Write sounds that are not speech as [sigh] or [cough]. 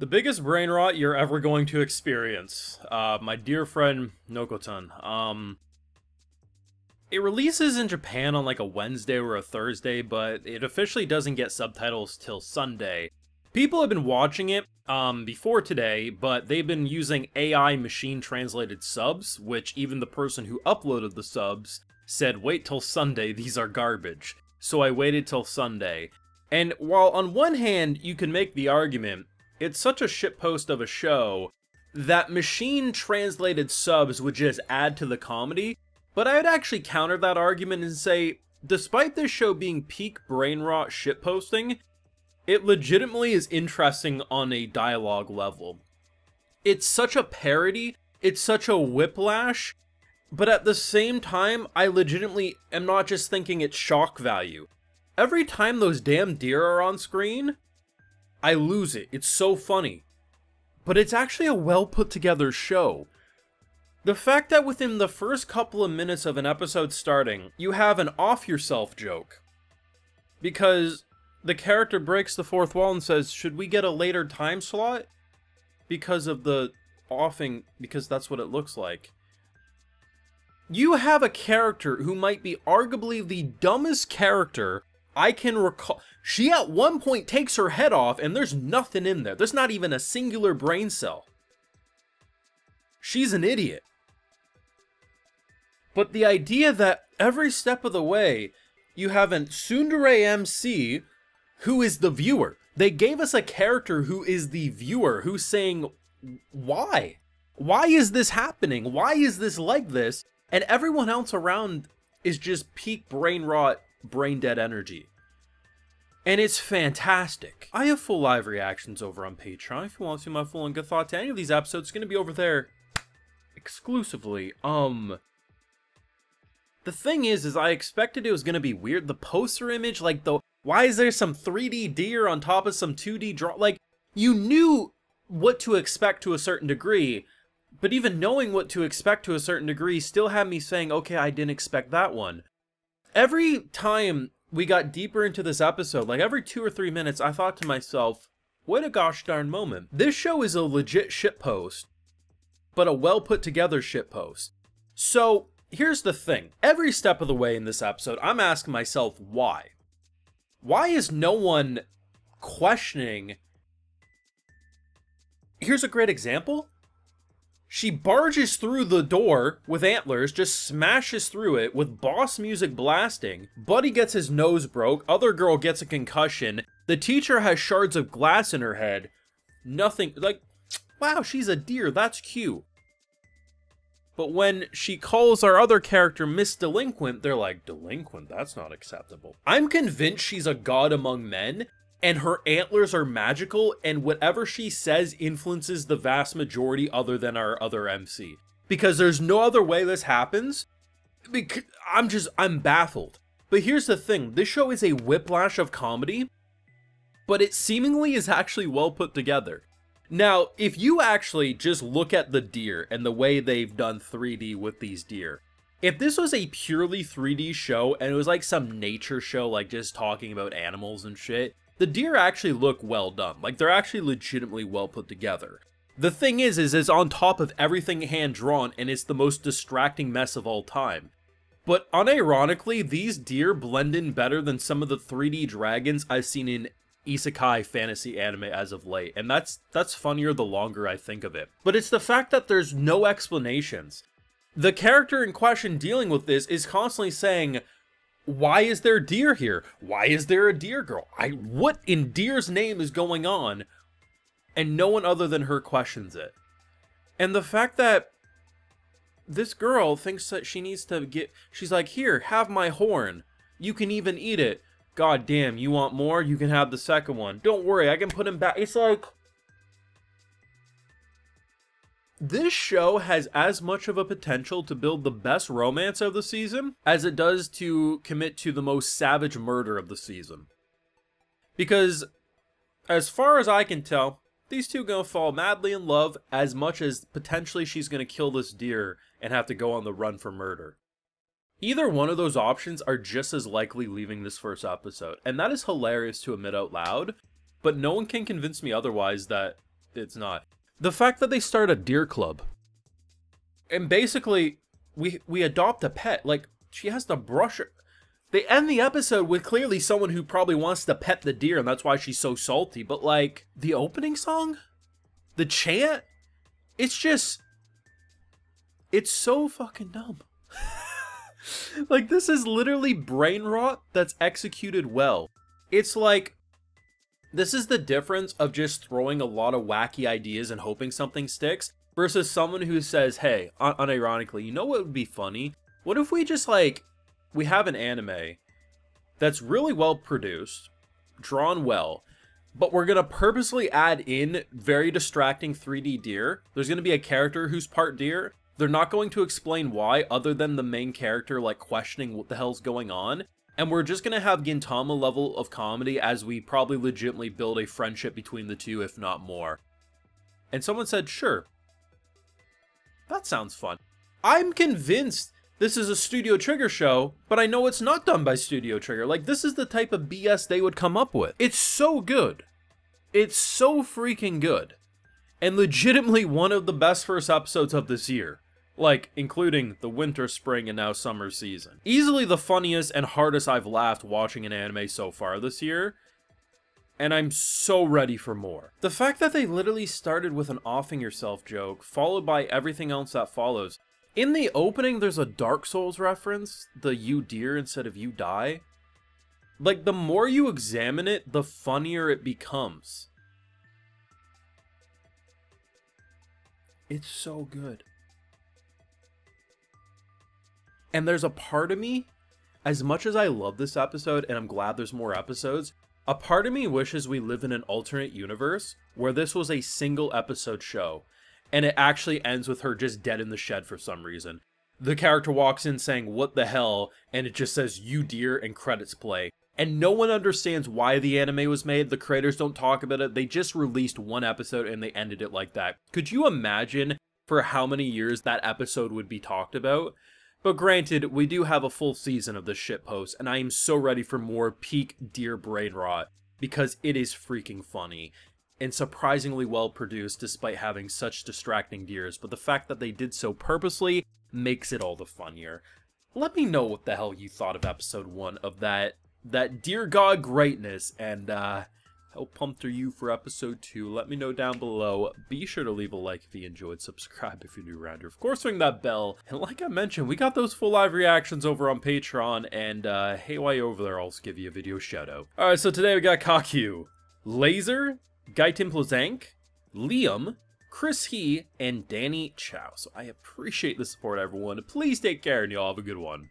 The biggest brain rot you're ever going to experience. Uh, my deer friend Nokotan. Um, it releases in Japan on like a Wednesday or a Thursday, but it officially doesn't get subtitles till Sunday. People have been watching it um, before today, but they've been using AI machine translated subs, which even the person who uploaded the subs said, wait till Sunday, these are garbage. So I waited till Sunday. And while on one hand you can make the argument it's such a shitpost of a show that machine translated subs would just add to the comedy, but I would actually counter that argument and say, despite this show being peak brain rot shitposting, it legitimately is interesting on a dialogue level. It's such a parody, it's such a whiplash, but at the same time, I legitimately am not just thinking it's shock value. Every time those damn deer are on screen, I lose it. It's so funny. But it's actually a well put together show. The fact that within the first couple of minutes of an episode starting, you have an off yourself joke. Because the character breaks the fourth wall and says, Should we get a later time slot? Because of the offing, because that's what it looks like. You have a character who might be arguably the dumbest character I can recall. She at one point takes her head off and there's nothing in there. There's not even a singular brain cell. She's an idiot. But the idea that every step of the way, you have an tsundere MC who is the viewer. They gave us a character who is the viewer, who's saying, why? Why is this happening? Why is this like this? And everyone else around is just peak brain rot brain dead energy. And it's fantastic. I have full live reactions over on Patreon. If you want to see my full and good thought to any of these episodes, it's going to be over there exclusively. Um, the thing is, is I expected it was going to be weird. The poster image, like the, why is there some 3D deer on top of some 2D draw? Like, you knew what to expect to a certain degree, but even knowing what to expect to a certain degree still had me saying, okay, I didn't expect that one every time we got deeper into this episode, like every two or three minutes, I thought to myself, what a gosh darn moment. This show is a legit shitpost, but a well put together shitpost. So, here's the thing. Every step of the way in this episode, I'm asking myself why. Why is no one questioning? Here's a great example. She barges through the door with antlers, just smashes through it with boss music blasting. Buddy gets his nose broke, other girl gets a concussion, the teacher has shards of glass in her head. Nothing, like, wow, she's a deer, that's cute. But when she calls our other character Miss Delinquent, they're like, Delinquent? That's not acceptable. I'm convinced she's a god among men, and her antlers are magical, and whatever she says influences the vast majority other than our other MC. Because there's no other way this happens. Because I'm just, I'm baffled. But here's the thing, this show is a whiplash of comedy, but it seemingly is actually well put together. Now, if you actually just look at the deer and the way they've done 3D with these deer, if this was a purely 3D show and it was like some nature show, like just talking about animals and shit, the deer actually look well done. Like they're actually legitimately well put together. The thing is, is it's on top of everything hand drawn and it's the most distracting mess of all time. But unironically, these deer blend in better than some of the 3D dragons I've seen in isekai fantasy anime as of late, and that's that's funnier the longer I think of it. But it's the fact that there's no explanations. The character in question dealing with this is constantly saying, why is there deer here? Why is there a deer girl? I what in deer's name is going on? And no one other than her questions it. And the fact that this girl thinks that she needs to get she's like, "Here, have my horn. You can even eat it." God damn, you want more? You can have the second one. Don't worry, I can put him back. It's like this show has as much of a potential to build the best romance of the season as it does to commit to the most savage murder of the season. Because, as far as I can tell, these two gonna fall madly in love as much as potentially she's gonna kill this deer and have to go on the run for murder. Either one of those options are just as likely leaving this first episode, and that is hilarious to admit out loud, but no one can convince me otherwise that it's not. The fact that they start a deer club. And basically, we we adopt a pet. Like, she has to brush her. They end the episode with clearly someone who probably wants to pet the deer, and that's why she's so salty. But, like, the opening song? The chant? It's just. It's so fucking dumb. [laughs] like, this is literally brain rot that's executed well. It's like. This is the difference of just throwing a lot of wacky ideas and hoping something sticks versus someone who says, hey, un- unironically, you know what would be funny? What if we just, like, we have an anime that's really well produced, drawn well, but we're gonna purposely add in very distracting 3D deer. There's gonna be a character who's part deer. They're not going to explain why, other than the main character like questioning what the hell's going on. And we're just gonna have Gintama level of comedy as we probably legitimately build a friendship between the two, if not more. And someone said, sure. That sounds fun. I'm convinced this is a Studio Trigger show, but I know it's not done by Studio Trigger. Like, this is the type of BS they would come up with. It's so good. It's so freaking good. And legitimately one of the best first episodes of this year. Like, including the winter, spring, and now summer season. Easily the funniest and hardest I've laughed watching an anime so far this year. And I'm so ready for more. The fact that they literally started with an offing yourself joke, followed by everything else that follows, in the opening, there's a Dark Souls reference, the you deer instead of you die. Like, the more you examine it, the funnier it becomes. It's so good. And there's a part of me, as much as I love this episode and I'm glad there's more episodes, a part of me wishes we live in an alternate universe where this was a single episode show and it actually ends with her just dead in the shed for some reason. The character walks in saying, What the hell? and it just says, You deer, and credits play. And no one understands why the anime was made. The creators don't talk about it. They just released one episode and they ended it like that. Could you imagine for how many years that episode would be talked about? But granted, we do have a full season of this shitpost, and I am so ready for more peak deer Brain Rot because it is freaking funny and surprisingly well produced despite having such distracting deers, but the fact that they did so purposely makes it all the funnier. Let me know what the hell you thought of episode 1 of that that Dear God greatness and uh how pumped are you for episode 2? Let me know down below. Be sure to leave a like if you enjoyed, subscribe if you're new around here. Of course, ring that bell. And like I mentioned, we got those full live reactions over on Patreon, and uh, hey, while you're over there, I'll also give you a video shout out. Alright, so today we got Kakyu, Laser, Gaitin Plozank, Liam, Chris He, and Danny Chow. So I appreciate the support, everyone. Please take care, and y'all have a good one.